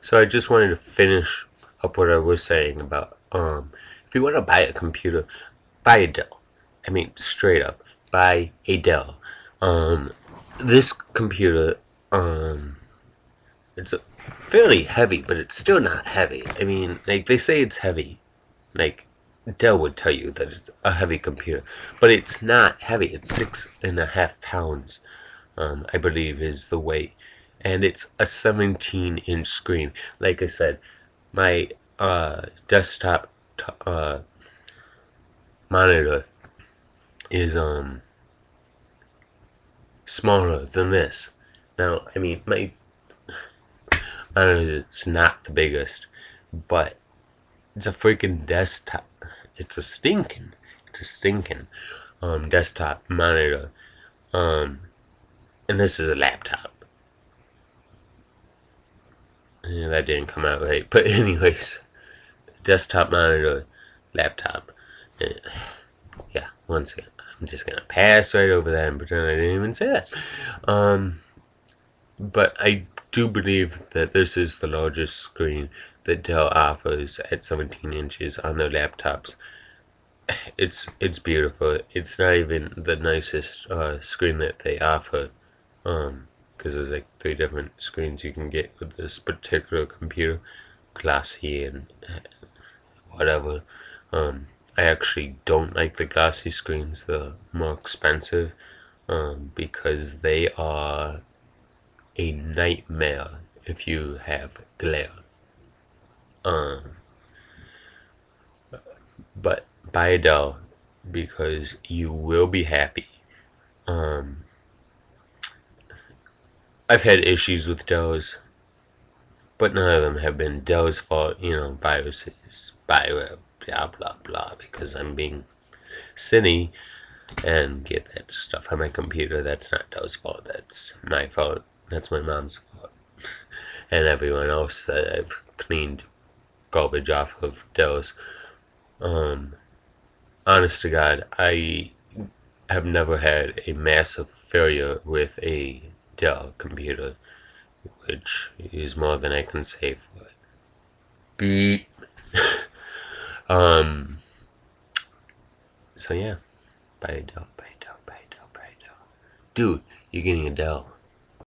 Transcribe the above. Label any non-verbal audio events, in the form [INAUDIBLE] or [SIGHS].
So I just wanted to finish up what I was saying about um, if you want to buy a computer, buy a Dell. I mean, straight up, buy a Dell. Um, this computer, um, it's fairly heavy, but it's still not heavy. I mean, like they say it's heavy, like Dell would tell you that it's a heavy computer, but it's not heavy. It's six and a half pounds, um, I believe, is the weight, and it's a 17 inch screen. Like I said, my uh, desktop uh, monitor is um smaller than this. Now, I mean, my monitor is not the biggest, but it's a freaking desktop. It's a stinking, it's a stinking um, desktop monitor. Um, and this is a laptop. Yeah, that didn't come out right. But [LAUGHS] anyways, desktop monitor, laptop. [SIGHS] Yeah, once again, I'm just gonna pass right over that and pretend I didn't even say that. Um, but I do believe that this is the largest screen that Dell offers at 17 inches on their laptops. [SIGHS] It's it's beautiful. It's not even the nicest uh, screen that they offer. Um, because there's like three different screens you can get with this particular computer, glassy and uh, whatever. Um, I actually don't like the glassy screens, the more expensive, um, because they are a nightmare if you have glare. Um, but buy a Dell because you will be happy. Um, I've had issues with Dells, but none of them have been Dell's fault. You know, viruses, spyware, blah blah blah. Because I'm being silly and get that stuff on my computer. That's not Dell's fault. That's my fault. That's my mom's fault. [LAUGHS] and everyone else that I've cleaned garbage off of Dell's. Um, honest to God, I have never had a massive failure with a Dell computer, which is more than I can say for it. Beep. [LAUGHS] um. So yeah, buy a Dell, buy a Dell, buy a Dell, buy a Dell. Dude, you're getting a Dell.